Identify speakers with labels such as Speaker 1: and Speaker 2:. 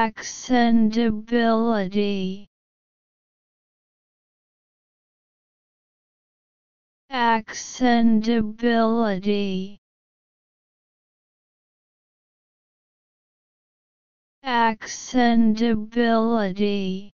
Speaker 1: Accessibility. Accessibility. Accessibility.